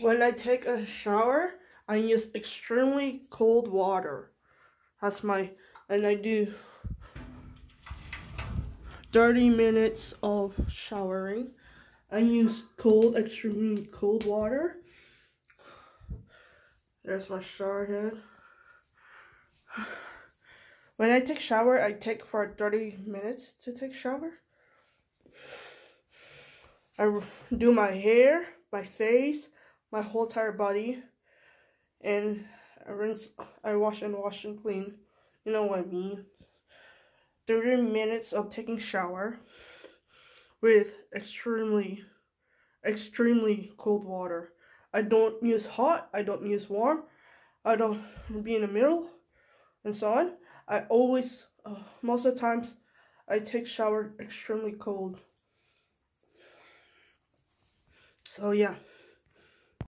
When I take a shower, I use extremely cold water. That's my, and I do 30 minutes of showering. I use cold, extremely cold water. There's my shower head. When I take shower, I take for 30 minutes to take shower. I do my hair, my face, my whole entire body, and I rinse, I wash and wash and clean. You know what I mean. 30 minutes of taking shower with extremely, extremely cold water. I don't use hot, I don't use warm, I don't be in the middle, and so on. I always, uh, most of the times, I take shower extremely cold. So yeah.